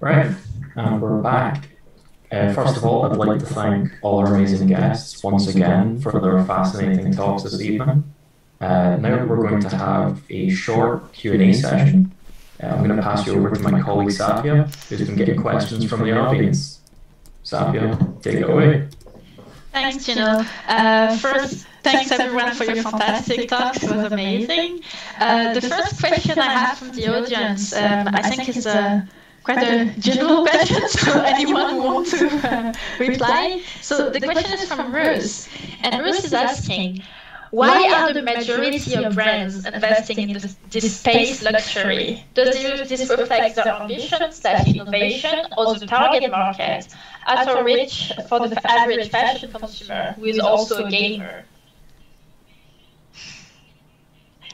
Right, and we're back. Uh, first of all, I'd like to thank all our amazing guests once again for their fascinating talks this evening. Uh, now we're going to have a short Q&A session. Uh, I'm going to pass you over to my colleague Sapia, who's been getting questions from the audience. Sapia, take it away. Thanks, Gino. Uh, first, thanks everyone for your fantastic talks. It was amazing. Uh, the first question I have from the audience, um, I think is a a general question, so anyone who wants to uh, reply. So the question is from Ruth, and Ruth is asking, why are the majority of brands investing in this, this space luxury? Does this reflect their ambition slash innovation or the target market at a reach for the average fashion consumer who is also a gamer?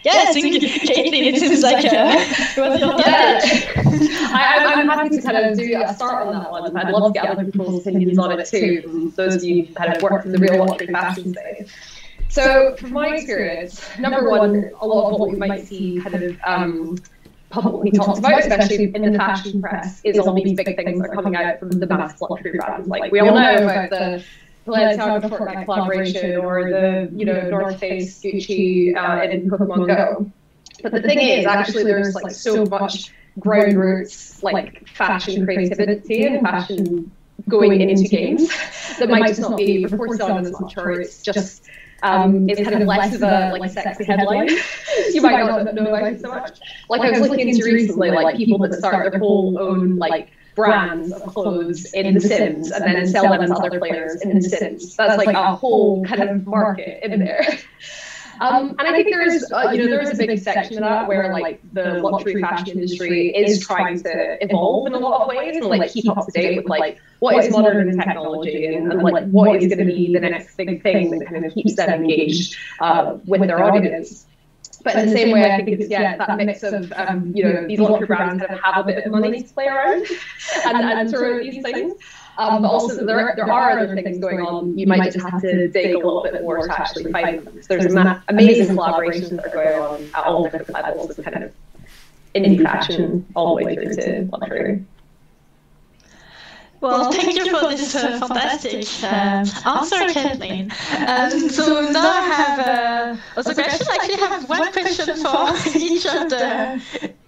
It seems like a, yeah. I, I'm happy to kind of do a start on that one. I'd love to get other people's opinions on it too, those of you who kind of work in the real luxury fashion space. So, from my experience, number one, a lot of what we might see kind of um, publicly talked about, especially in the fashion press, is all these big things that are coming out from the mass luxury brands. Like we all know about the Balenciaga Fortnite collaboration or the you know North Face Gucci uh, in Pokemon Go. But the thing is, actually, there's like so much ground roots, like fashion creativity and fashion going into games that might just not be reported on as much, or it's just um, it's kind of less of a like sexy headline. you might not know about it so much. Like I was looking into recently, like people that start their whole own like brands of clothes in The Sims and then sell them to other players in The Sims. That's like a whole kind of market in there. Um, and I think there is, uh, you know, there is a big section of that where like the luxury fashion industry is trying to evolve in a lot of ways and like keep up to date with like what is modern technology and, and like what is going to be the next big thing that kind of keeps them engaged uh, with their audience. But in the same way, I think it's yeah that mix of um, you know these luxury brands kind of have a bit of money to play around and, and throw these things. Um, but also there, there are other things going on. You might just have to dig a little bit more to actually find them. So there's ama- amazing collaborations that are going on at all different levels, kind of indie fashion all the way through to luxury. Well, thank you for this uh, fantastic uh, answer, Caitlin. Um, so now I have uh, also question. I actually have one question for each of the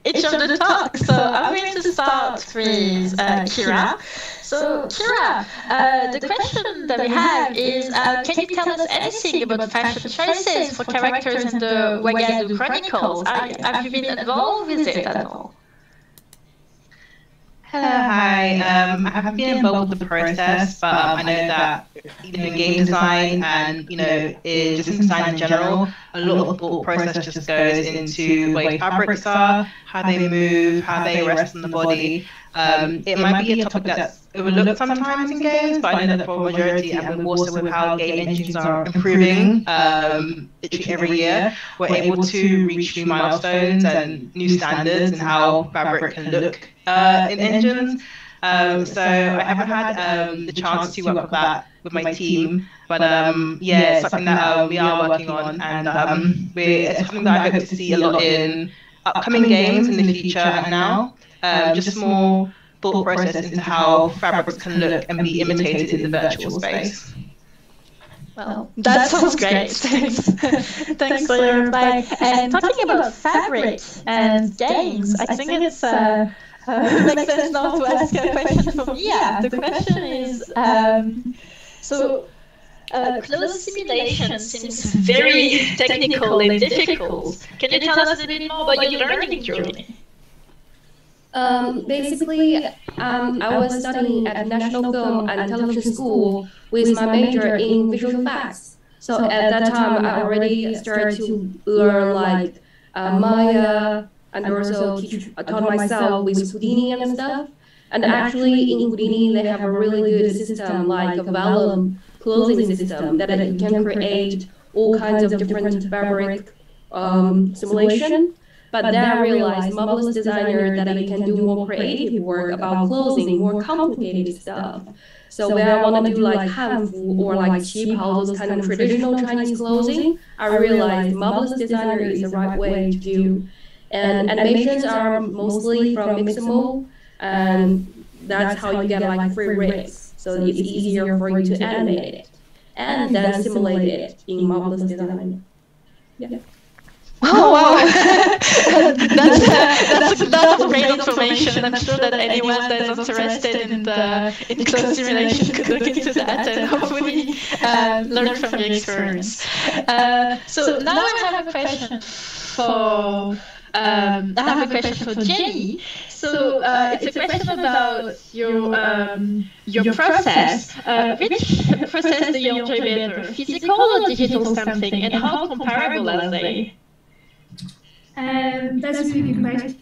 each of the talks. So I'm going to start with uh, Kira. So Kira, uh, the question that we have is, uh, can you tell us anything about fashion choices for characters in the Ouagadougou Chronicles? Have you been involved with it at all? Hello, hi. Um, I haven't been involved with the process, but um, I know that you know game design and you know just design in general, a lot of thought process just goes into the way fabrics are, how they move, how they rest on the body. Um, it might be a topic that's overlooked sometimes in games, but I know that for a majority, and also with how game engines are improving um, literally every year, we're able to reach new milestones and new standards and how fabric can look uh, in engines. Um, so I haven't had um, the chance to work with that with my team, but um, yeah, it's something that uh, we are working on, and um, it's something that I hope to see a lot in upcoming games in the future and now. Um, just more thought process into how fabrics can look and be imitated in the virtual space. Well, that, that sounds, sounds great. Thanks. Thanks for your reply. And talking about fabric and games, I think it's uh, uh, makes sense now to ask a question from Yeah. The question is, um, so uh, clothes simulation seems very technical and difficult. Can you tell us a bit more about your learning journey? Um, basically, um, I was studying at National Film and Television School with my major in visual effects. So at that time, I already started to learn like uh, Maya and also teach, uh, taught myself with Houdini and stuff. And actually, in Houdini, they have a really good system like a vellum clothing system that you can create all kinds of different fabric um, simulation. But then I realized Marvelous Designer that I can do more creative work about clothing, more complicated stuff. So when I want to do like hanfu or like qipao, those kind of traditional Chinese clothing, I realized Marvelous Designer is the right way to do. And animations are mostly from Mixamo, and that's how you get like free rigs. So it's easier for you to animate it and then simulate it in Marvelous Designer. Yeah. Oh wow, that's, uh, that's a lot of great information. I'm sure that anyone that is interested in the in close simulation could look into that and hopefully uh, learn from your experience. Uh, so now I have a question for. Um, I have a question for Jeni. So uh, it's a question about your um, your process. Uh, which process do you enjoy better, physical or digital sampling, and how comparable are they? Um, that's a really good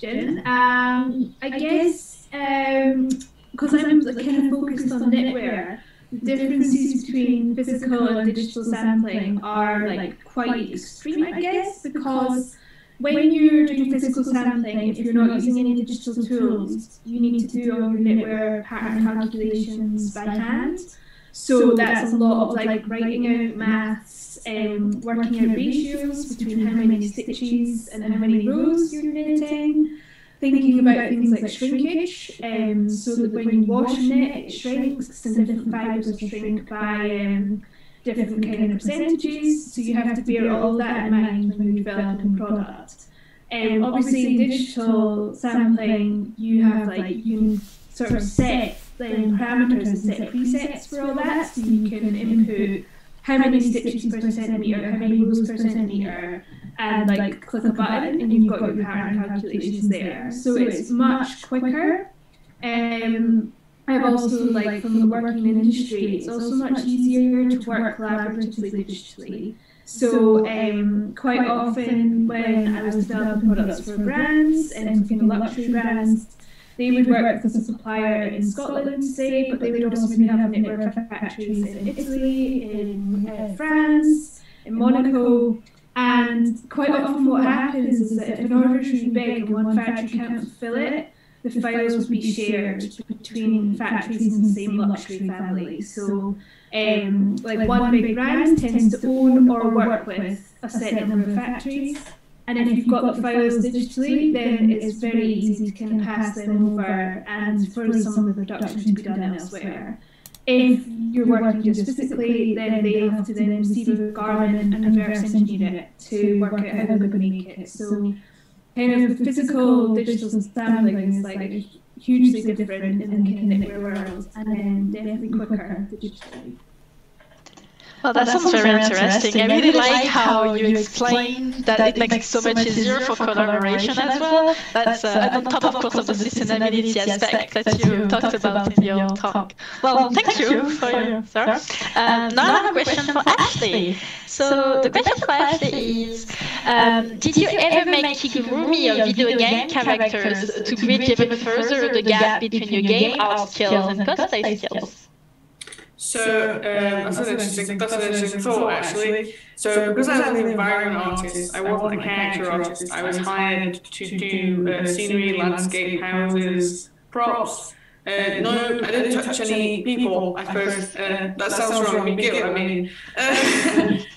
question. Um, I guess because um, I'm kind of focused on knitwear, the differences between physical and digital sampling are like quite extreme, I guess, because when you're doing physical sampling, if you're not using any digital tools, you need to do your knitwear pattern calculations by hand. So that's a lot of like writing out maths and um, working out ratios between how many stitches and how many rows you're knitting. Thinking about things like shrinkage, um, so that when you wash knit, it shrinks and different fibres will shrink by um, different kind of percentages. So you have to bear all that in mind when you're developing product. Um, obviously, in digital sampling, you have like you can sort of set then parameters and set presets for all that. So you can input how many stitches per centimeter, how many rows per centimeter, and like click a button and you've got your pattern calculations there. So it's much quicker. Um, I've also like from the working in industry, it's also much easier to work collaboratively digitally. So um, quite often when I was developing products for brands and for luxury brands, they would work with a supplier in Scotland, say, but they would also maybe have knitwear factories in Italy, in uh, France, in Monaco. And quite often, what happens is that if an order is big and one factory can't fulfill it, the files would be shared between factories in the same luxury family. So, um, like one big brand tends to own or work with a set number of factories. And if you've got the files digitally, then it's very easy to kind of pass them over and for some of the production to be done elsewhere. If you're working just physically, then they have to then receive a garment and reverse engineer it to work out how they're going to make it. So, kind of physical digital sampling is like hugely different in the of world, and then definitely quicker digitally. Well, that, that sounds, sounds very interesting. interesting. I really like how you explain that, that it makes it so much easier for collaboration as well. That's uh, on top, of course, of the sustainability aspect that you talked about in your talk. Well, thank you for your answer. Um, now I have a question for Ashley. So the question for Ashley is, um, did you ever make kigurumi or video game characters to bridge even further the gap between your game art skills and cosplay skills? So um, that's an interesting. That's an interesting thought, actually. So because I was an environment artist, I wasn't a character artist. I was hired to do uh, scenery, landscape, houses, props. Uh, no, I didn't touch any people at first. Uh, that sounds wrong. You get what I mean.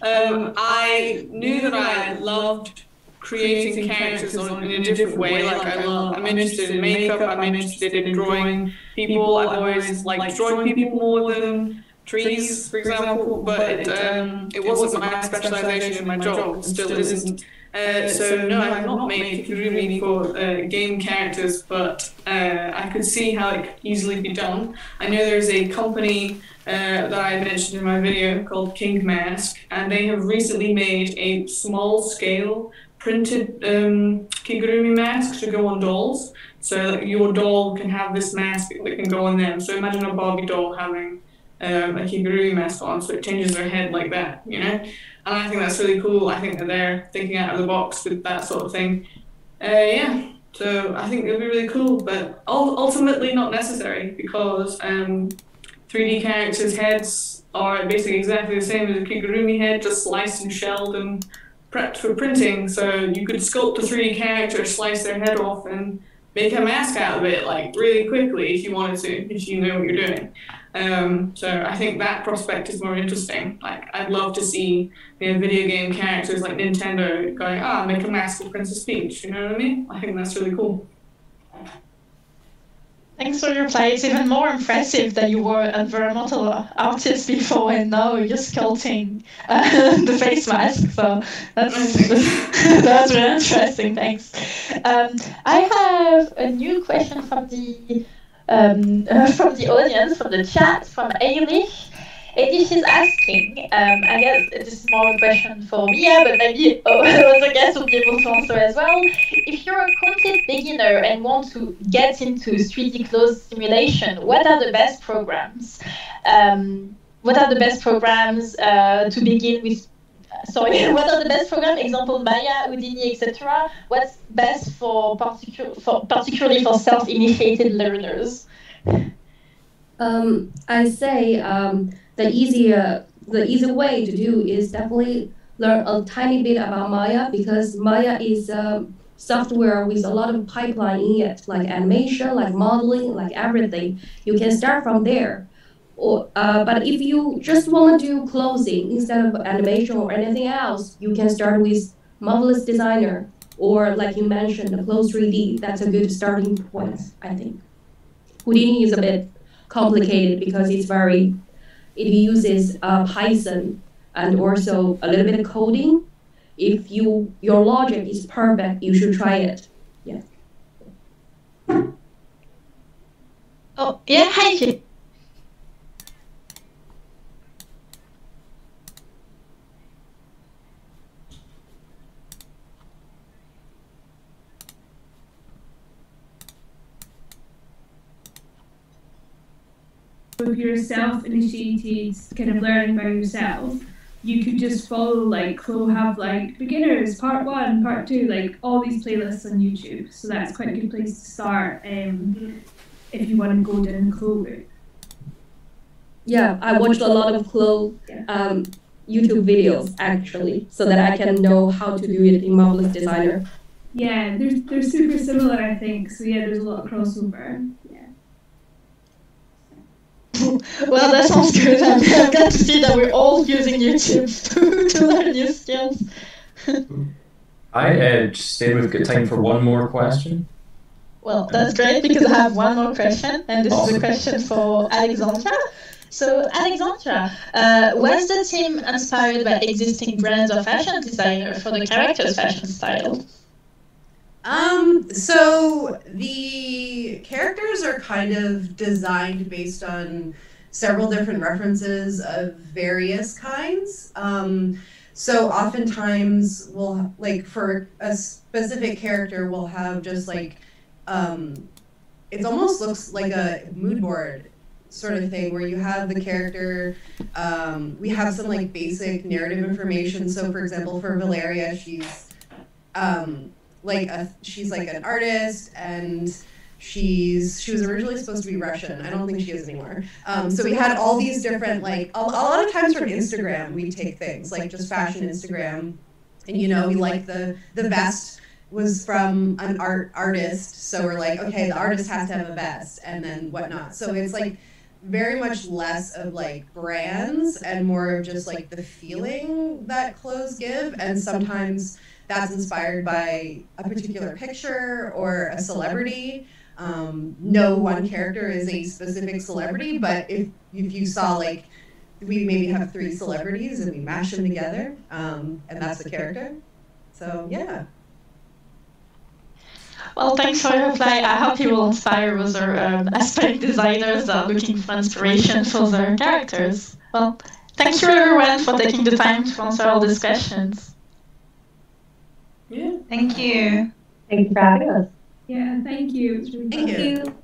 um, I knew that I loved creating characters in a different way. Like I love, I'm interested in makeup. I'm interested in drawing people. I've always liked drawing people more than trees, for example. But it, um, it wasn't my specialization in my job. It still isn't. Uh, so no, I have not made really for uh, game characters, but uh, I could see how it could easily be done. I know there's a company uh, that I mentioned in my video called King Mask, and they have recently made a small scale printed um, kigurumi masks to go on dolls. So your doll can have this mask that can go on them. So imagine a Barbie doll having um, a kigurumi mask on, so it changes their head like that, you know? And I think that's really cool. I think that they're thinking out of the box with that sort of thing. Uh, yeah, so I think it would be really cool, but ultimately not necessary because um, 3D characters' heads are basically exactly the same as a kigurumi head, just sliced and shelled and prepped for printing, so you could sculpt a 3D character, slice their head off, and make a mask out of it, like really quickly if you wanted to, if you know what you're doing. Um, so I think that prospect is more interesting. Like I'd love to see you know, video game characters like Nintendo going, ah, make a mask of Princess Peach. You know what I mean? I think that's really cool. Thanks for your play. It's even more impressive that you were an environmental artist before and now you're sculpting uh, the face mask. So that's that's really interesting. Thanks. Um, I have a new question from the um, uh, from the audience, from the chat, from Eilish. Eilish is asking, um, I guess this is more a question for Mia, but maybe other guests will be able to answer as well. If you're a complete beginner and want to get into 3D closed simulation, what are the best programs? Um, what are the best programs uh, to begin with? Sorry, what are the best programs? Example, Maya, Houdini, etc. What's best for, particu- for particularly for self-initiated learners? Um, I say um, the easier the easy way to do is definitely learn a tiny bit about Maya because Maya is a software with a lot of pipeline in it, like animation, like modeling, like everything. You can start from there. Or, uh, but if you just want to do clothing instead of animation or anything else, you can start with Marvelous Designer or, like you mentioned, the CLO 3D. That's a good starting point, I think. Houdini is a bit complicated because it's very it uses uh, Python and also a little bit of coding. If you your logic is perfect, you should try it. Yeah. Oh yeah, hi. If you're self-initiated kind of learning by yourself, you could just follow like Chloe have like beginners part one, part two, like all these playlists on YouTube. So that's quite a good place to start um, if you want to go down the Chloe route. Yeah, I watched a lot of Chloe um, YouTube videos actually, so that I can know how to do it in Marvelous Designer. Yeah, they're they're super similar, I think. So yeah, there's a lot of crossover. well, that sounds good. I'm, I'm, glad to see that we're all using YouTube to, to learn new skills. I uh, just say we've got time for one more question. Well, that's great because I have one more question, and this awesome. is a question for Alexandra. So, Alexandra, uh, was the team inspired by existing brands of fashion designer for the character's fashion style? Um, so the characters are kind of designed based on several different references of various kinds. Um, so oftentimes we'll like for a specific character we'll have just like um, it almost looks like a mood board sort of thing where you have the character um, we have some like basic narrative information so for example for valeria she's um, like a she's like an artist and she's she was originally supposed to be Russian. I don't think she is anymore. Um, so we had all these different like a, a lot of times from Instagram we take things like just fashion Instagram, and you know we like the the vest was from an art artist. So we're like okay the artist has to have a vest and then whatnot. So it's like very much less of like brands and more of just like the feeling that clothes give and sometimes that's inspired by a particular picture or a celebrity. Um, no one character is a specific celebrity, but if if you saw like we maybe have three celebrities and we mash them together, um, and that's the character. So yeah. Well, thanks for your reply. I hope you will inspire other um, aspiring designers that are looking for inspiration for their characters. Well, thank you everyone for taking the time to answer all these questions. Yeah. Thank you. Thank you for having us. Yeah, thank you. Really thank you.